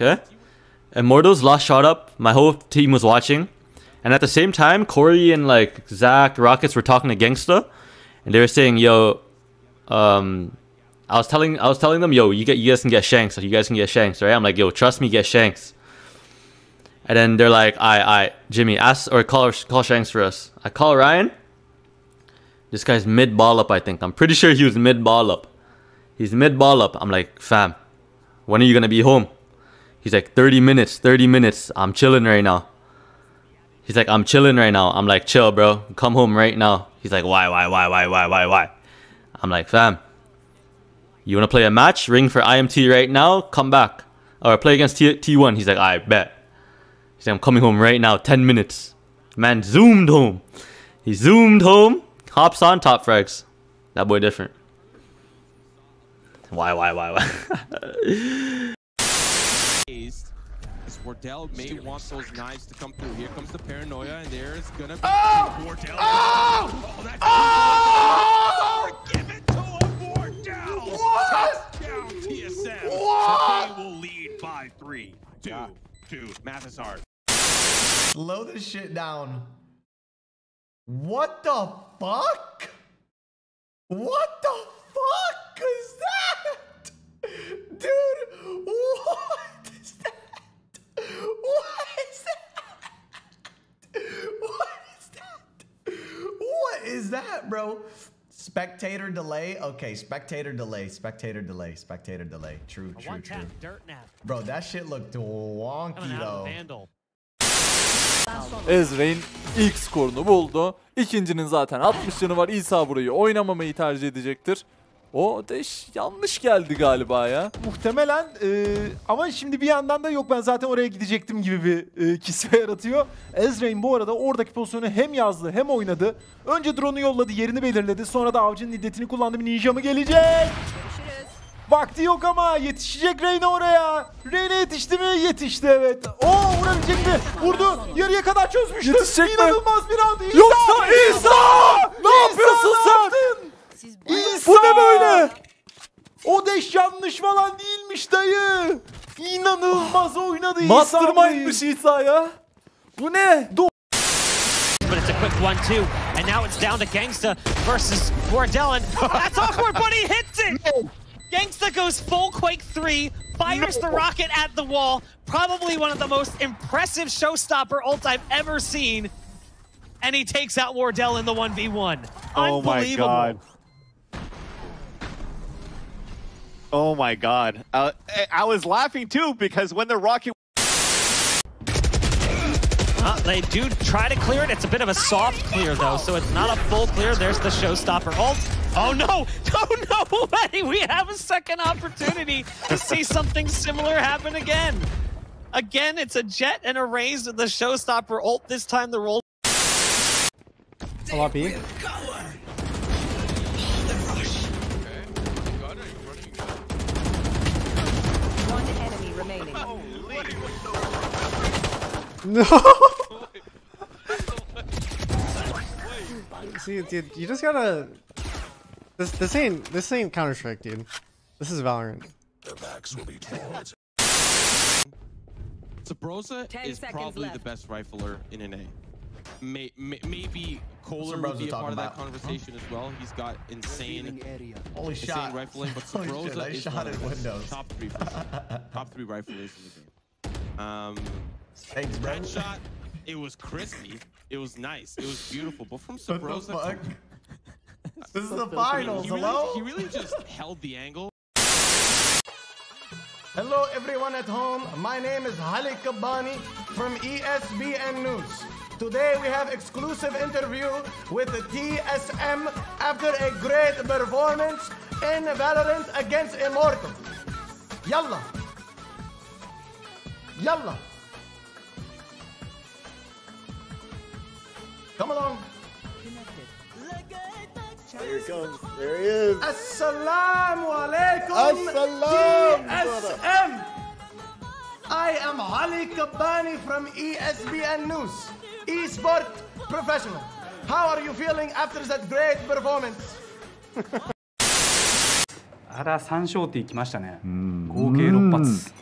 Okay? Immortals lost shot up. My whole team was watching. And at the same time, Corey and like Zach, Rockets were talking to Genghsta. And they were saying, yo, um, I was telling I was telling them, yo, you get you guys can get shanks, you guys can get shanks, right? I'm like, yo, trust me, get shanks. And then they're like, I, I, Jimmy, ask or call call shanks for us. I call Ryan. This guy's mid ball up, I think. I'm pretty sure he was mid ball up. He's mid ball up. I'm like, fam, when are you gonna be home? He's like, 30 minutes, 30 minutes. I'm chilling right now. He's like, I'm chilling right now. I'm like, chill, bro. Come home right now. He's like, why, why, why, why, why, why, why? I'm like, fam, you wanna play a match? Ring for IMT right now. Come back or play against T T1. He's like, I bet. He's like, I'm coming home right now. 10 minutes. Man zoomed home. He zoomed home. Hops on top frags. That boy different. Why, why, why, why? Wardell may want those knives to come through. Here comes the paranoia, and there's gonna be oh! Wardell. Oh! Oh! oh! Give it to a Wardell. What? Touchdown, TSM. What? They will lead by three, two, yeah. two. Math is hard. Slow this shit down. What the fuck? What the fuck is that? Dude, what is that? What is that? What is that? What is that, bro? Spectator delay. Okay, spectator delay, spectator delay, spectator delay. True, true, true. Bro, that shit looked wonky though. Ezrein ilk skorunu buldu. İkincinin zaten 60 canı var. İsa burayı oynamamayı tercih edecektir. O deş yanlış geldi galiba ya. Muhtemelen e, ama şimdi bir yandan da yok ben zaten oraya gidecektim gibi bir e, kisve yaratıyor. Ezrein bu arada oradaki pozisyonu hem yazdı hem oynadı. Önce drone'u yolladı yerini belirledi. Sonra da avcının iddetini kullandı bir ninja mı gelecek? Görüşürüz. Vakti yok ama yetişecek Reyna oraya. Reyna yetişti mi? Yetişti evet. Oo vurabilecek mi? Vurdu. Yarıya kadar çözmüştü. Yetişecek İnanılmaz bir round. İsa! Yoksa İsa! Ne yapıyorsun sen? Yaptın? Bu ne böyle? O deş yanlış falan değilmiş dayı. İnanılmaz oynadı İsa. Mastermind'mış İsa ya. Bu ne? But it's a quick one too, and now it's down to Genghsta versus Wardell, and that's awkward, but he hits it. Genghsta goes full Quake 3, fires the rocket at the wall. Probably one of the most impressive showstopper ults I've ever seen. And he takes out Wardell in the 1v1. Oh my god. Oh my god. Uh, I was laughing too because when the rocket uh, they do try to clear it. It's a bit of a soft clear though, so it's not a full clear. There's the showstopper ult. Oh no! Oh no way! We have a second opportunity to see something similar happen again. Again, it's a Jett and a Raze with the showstopper ult. This time the roll. Oh, No! See, dude, you just gotta. This this ain't this ain't Counter Strike, dude. This is Valorant. Their backs will be towards. Subroza is probably left. the best rifler in an A. May, may, maybe Kohler would be a part of that conversation huh? as well. He's got insane, Holy insane shot. rifling, but Subroza is shot in windows. top three, top three riflers in the game. Um, Thanks, bro. Headshot, it was crispy. It was nice. It was beautiful. But from Subroza, this is the finals. He Hello. He really just held the angle. Hello, everyone at home. My name is Ali Kabani from ESPN News. Today we have exclusive interview with the TSM after a great performance in Valorant against Immortal. Yalla. Yalla. Come along. Here he comes. There he is. Assalamu alaikum. Assalam. TSM. I am Ali Kabani from ESPN News, eSport professional. How are you feeling after that great performance? あら3勝っていきましたね合計6発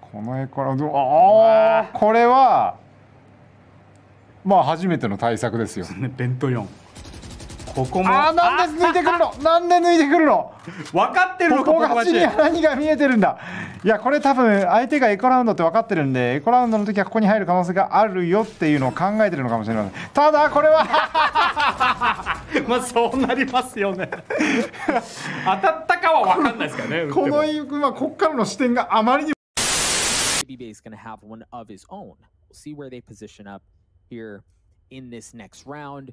このエコラウンドああこれはまあ初めての対策ですよ。レント4ここも。あーなんで抜いてくるの？なんで抜いてくるの？分かってるのかここが僕たち8に何が見えてるんだ？いやこれ多分相手がエコラウンドって分かってるんでエコラウンドの時はここに入る可能性があるよっていうのを考えてるのかもしれません。ただこれは まあそうなりますよね。当たったかは分かんないですからねこのまあこっからの視点があまりに BB is going to have one of his own. We'll see where they position up here in this next round.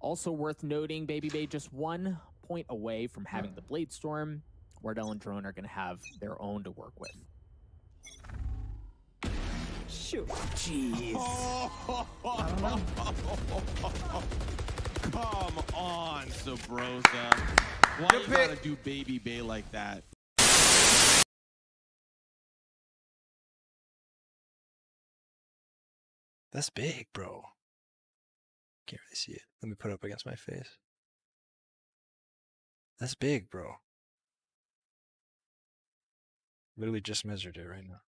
Also worth noting, Baby Bay just one point away from having the Blade Storm. Wardell and Drone are going to have their own to work with. Shoot. Jeez. Come on, Subroza. Why Good you gotta do Baby Bay like that? That's big, bro. Can't really see it. Let me put it up against my face. That's big, bro. Literally just measured it right now.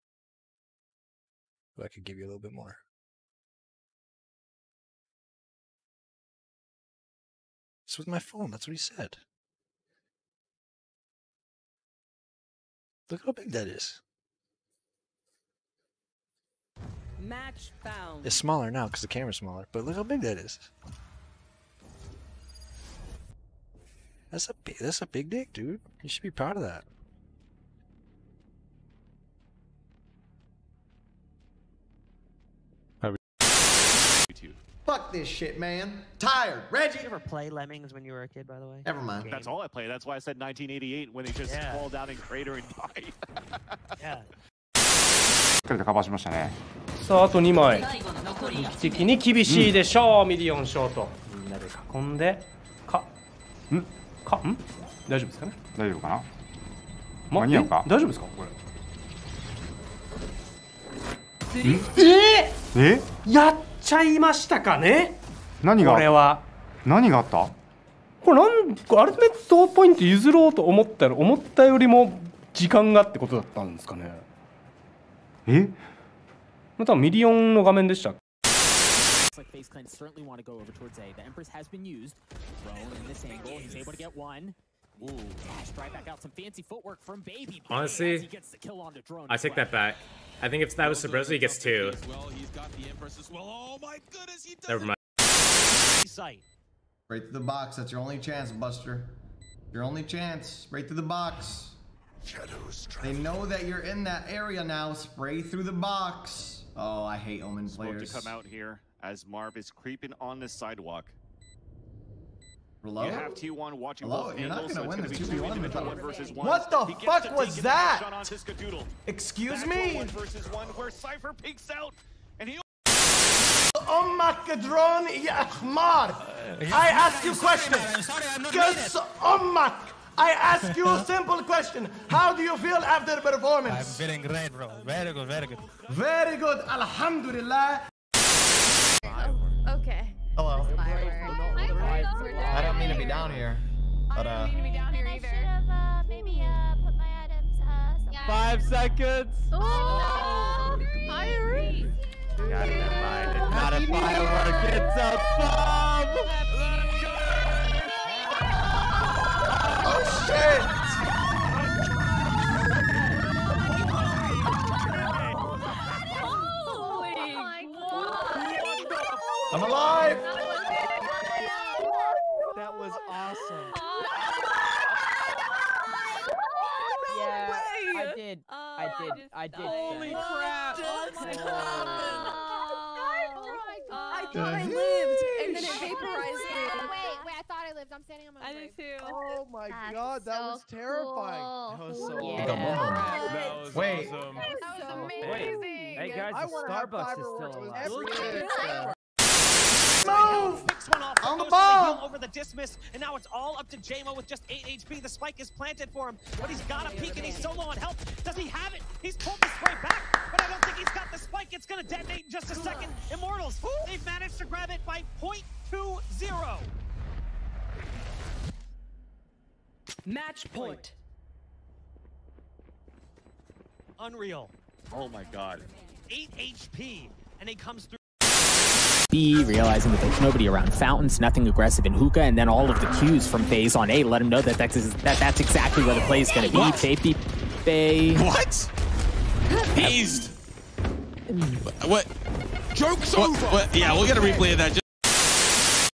But I could give you a little bit more. It's with my phone. That's what he said. Look how big that is. Match found. It's smaller now because the camera's smaller, but look how big that is. That's a big, that's a big dick, dude. You should be proud of that. Fuck this shit, man. Tired. Reggie. Did you ever play Lemmings when you were a kid, by the way? Never mind. That's all I played. That's why I said 1988 when they just Yeah. fall down in crater and die. Yeah. しっかりとカバーしましたね さああと2枚。劇的に厳しいでしょう、ミリオンショート。みんなで囲んで。か。ん？か？ん？大丈夫ですかね？大丈夫かな？ま間に合うか？え？大丈夫ですか？これ。んえ？え？ー、やっちゃいましたかね？何が？これは。何があった？これなんアルティメットポイント譲ろうと思ったら思ったよりも時間がってことだったんですかね。え？Clan certainly want to go over towards A. The Empress has been used. In this angle. He's able to get one. Ooh, drive back out some fancy footwork from Baby. Honestly, he gets the kill on the drone I take that back. I think if that was Subroza, he gets two. Well. He's got the Empress as well. Oh my goodness, he does Never mind. Right through the box. That's your only chance, Buster. Your only chance. Right through the box. Shadows. They know that you're in that area now. Spray through the box. Oh, I hate Omen Smoke players. to come out here as Marv is creeping on the sidewalk. Hello? You have T1 watching Hello? both You're not angles, gonna so win it's the gonna be 2v1 two with individual that. one versus one. What the He gets fuck to was take advantage that? shot on Tiscadoodle. Excuse Back me? One versus one where Cypher peeks out and he أمك درون يا حمار I ask you question قص أمك I ask you a simple question How do you feel after the performance? I'm feeling great, bro. Very good, very good. Very good Alhamdulillah Okay. Hello I don't mean to be down here but uh be down here either. maybe uh, put my items uh, Five seconds. Oh, firework. Not a firework, it's a bomb! I'm alive That was awesome. Yeah, I did. I did. Uh, I did. Holy crap! Oh my god! Lived. I'm standing on my I did too. Oh my That's god, that so was terrifying. cool. That was so Yeah. awesome. That was Wait. awesome. That was amazing. Wait. Hey guys, I the Starbucks is still alive. everything. Move one off. On the goes for bomb. Over the dismiss, and now it's all up to JMO with just 8 HP. The spike is planted for him, but he's got a peek and he's solo on health. Does he have it? He's pulled the spray back, but I don't think he's got the spike. It's gonna detonate in just a second. Immortals, they've managed to grab it by 0.20. Match point. Unreal. Oh my god. 8 HP, and he comes through. B, realizing that there's nobody around Fountains, nothing aggressive in Hookah, and then all of the cues from FaZe on A let him know that that's, that that's exactly where the play is going to be. What? Baby Bay. What? Hazed. What? Joke's over. What? Yeah, we'll get a replay of that.